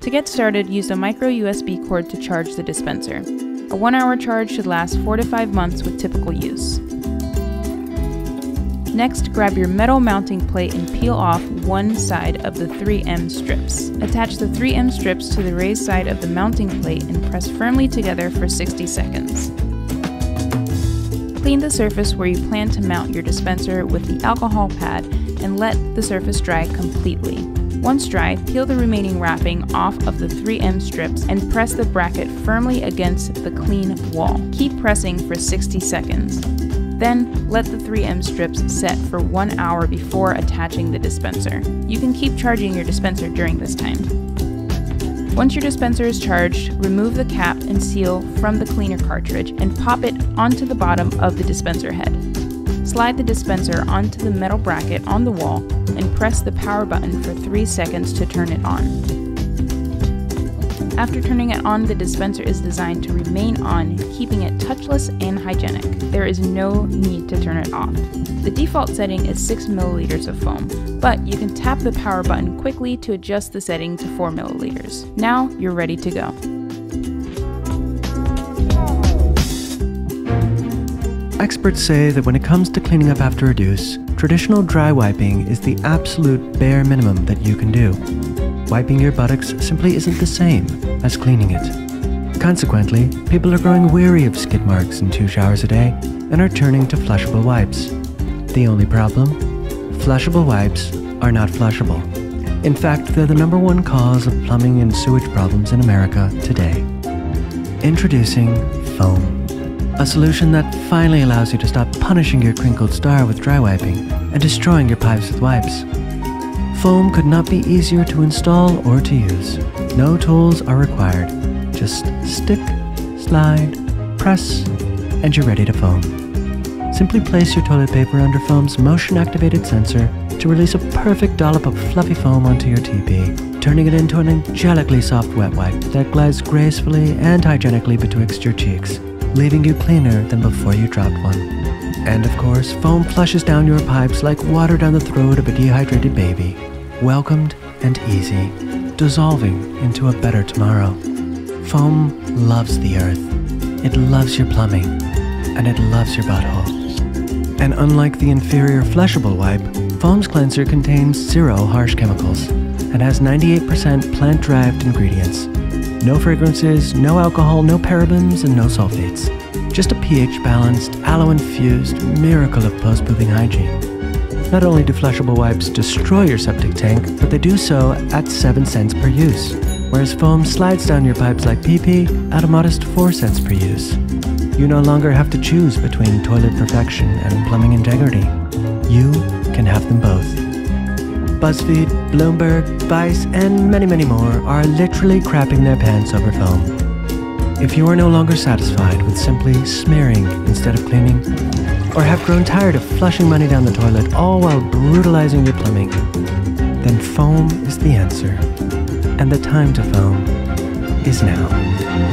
To get started, use a micro USB cord to charge the dispenser. A one hour charge should last 4 to 5 months with typical use. Next, grab your metal mounting plate and peel off one side of the 3M strips. Attach the 3M strips to the raised side of the mounting plate and press firmly together for 60 seconds. Clean the surface where you plan to mount your dispenser with the alcohol pad and let the surface dry completely. Once dry, peel the remaining wrapping off of the 3M strips and press the bracket firmly against the clean wall. Keep pressing for 60 seconds. Then, let the 3M strips set for one hour before attaching the dispenser. You can keep charging your dispenser during this time. Once your dispenser is charged, remove the cap and seal from the cleaner cartridge and pop it onto the bottom of the dispenser head. Slide the dispenser onto the metal bracket on the wall and press the power button for 3 seconds to turn it on. After turning it on, the dispenser is designed to remain on, keeping it touchless and hygienic. There is no need to turn it off. The default setting is 6 milliliters of foam, but you can tap the power button quickly to adjust the setting to 4 milliliters. Now you're ready to go. Experts say that when it comes to cleaning up after a deuce, traditional dry wiping is the absolute bare minimum that you can do. Wiping your buttocks simply isn't the same as cleaning it. Consequently, people are growing weary of skid marks in two showers a day and are turning to flushable wipes. The only problem? Flushable wipes are not flushable. In fact, they're the number one cause of plumbing and sewage problems in America today. Introducing Fohm a solution that finally allows you to stop punishing your crinkled star with dry wiping and destroying your pipes with wipes. Fohm could not be easier to install or to use. No tools are required. Just stick, slide, press, and you're ready to foam. Simply place your toilet paper under Fohm's motion-activated sensor to release a perfect dollop of fluffy foam onto your TP, turning it into an angelically soft wet wipe that glides gracefully and hygienically betwixt your cheeks leaving you cleaner than before you dropped one. And of course, Fohm flushes down your pipes like water down the throat of a dehydrated baby, welcomed and easy, dissolving into a better tomorrow. Fohm loves the earth. It loves your plumbing, and it loves your butthole. And unlike the inferior flushable wipe, Fohm's cleanser contains zero harsh chemicals and has 98% plant-derived ingredients no fragrances, no alcohol, no parabens, and no sulfates. Just a pH balanced, aloe infused miracle of post pooping hygiene. Not only do flushable wipes destroy your septic tank, but they do so at 7 cents per use, whereas Fohm slides down your pipes like pee pee at a modest 4 cents per use. You no longer have to choose between toilet perfection and plumbing integrity. You can have them both. BuzzFeed, Bloomberg, Vice, and many, many more are literally crapping their pants over Fohm. If you are no longer satisfied with simply smearing instead of cleaning, or have grown tired of flushing money down the toilet all while brutalizing your plumbing, then Fohm is the answer. And the time to foam is now.